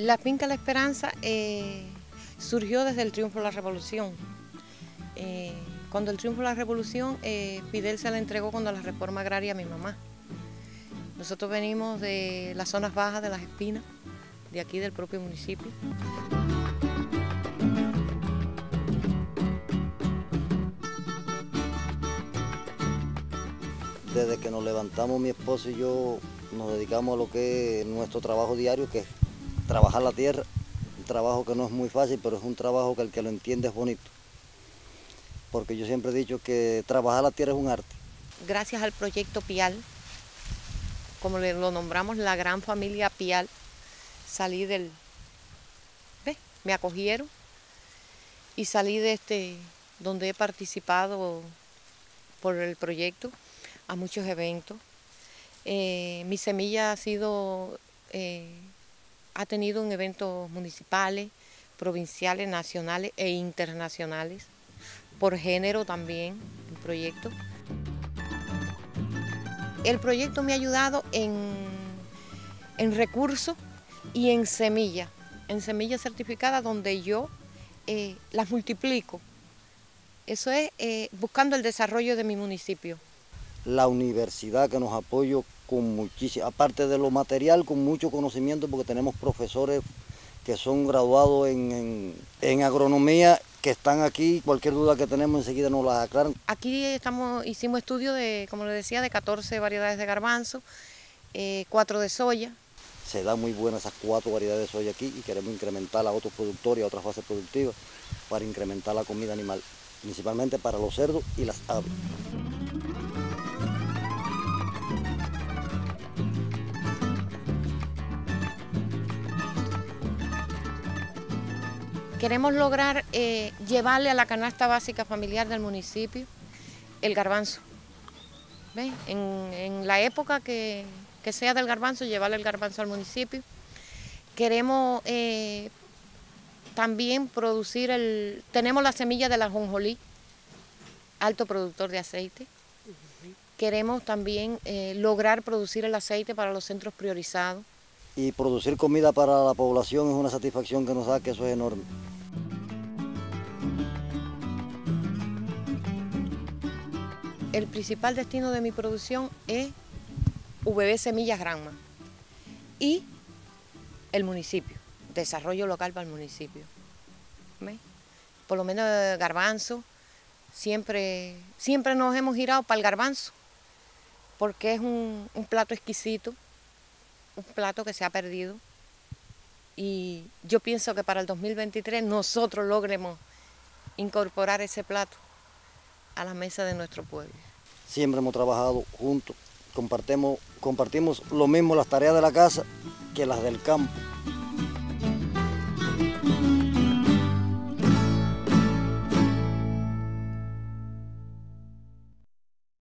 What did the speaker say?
La finca La Esperanza eh, surgió desde el triunfo de la revolución. Eh, cuando el triunfo de la revolución, eh, Fidel se la entregó cuando la reforma agraria a mi mamá. Nosotros venimos de las zonas bajas de las espinas, de aquí del propio municipio. Desde que nos levantamos mi esposo y yo nos dedicamos a lo que es nuestro trabajo diario, que es trabajar la tierra, un trabajo que no es muy fácil, pero es un trabajo que el que lo entiende es bonito. Porque yo siempre he dicho que trabajar la tierra es un arte. Gracias al proyecto Pial, como lo nombramos la gran familia Pial, salí del... ¿Ves? Me acogieron y salí de este, donde he participado por el proyecto a muchos eventos. Eh, mi semilla ha sido, eh, ha tenido en eventos municipales, provinciales, nacionales e internacionales, por género también, el proyecto. El proyecto me ha ayudado en, en recursos y en semillas, en semillas certificadas donde yo eh, las multiplico. Eso es buscando el desarrollo de mi municipio la universidad que nos apoyó con muchísimo, aparte de lo material, con mucho conocimiento, porque tenemos profesores que son graduados en, agronomía que están aquí, cualquier duda que tenemos enseguida nos las aclaran. Aquí estamos, hicimos estudios de, como les decía, de 14 variedades de garbanzo, eh, 4 de soya. Se dan muy buenas esas cuatro variedades de soya aquí y queremos incrementar a otros productores a otras fases productivas para incrementar la comida animal, principalmente para los cerdos y las aves. Queremos lograr eh, llevarle a la canasta básica familiar del municipio el garbanzo. En, la época que, sea del garbanzo, llevarle el garbanzo al municipio. Queremos eh, también producir el... Tenemos la semilla de la jonjolí, alto productor de aceite. Queremos también eh, lograr producir el aceite para los centros priorizados. Y producir comida para la población es una satisfacción que nos da, que eso es enorme. El principal destino de mi producción es VB Semillas Granma y el municipio, desarrollo local para el municipio. Por lo menos garbanzo, siempre, siempre nos hemos girado para el garbanzo, porque es un plato exquisito, un plato que se ha perdido. Y yo pienso que para el 2023 nosotros logremos incorporar ese plato a la mesa de nuestro pueblo. Siempre hemos trabajado juntos, compartimos, compartimos lo mismo las tareas de la casa que las del campo.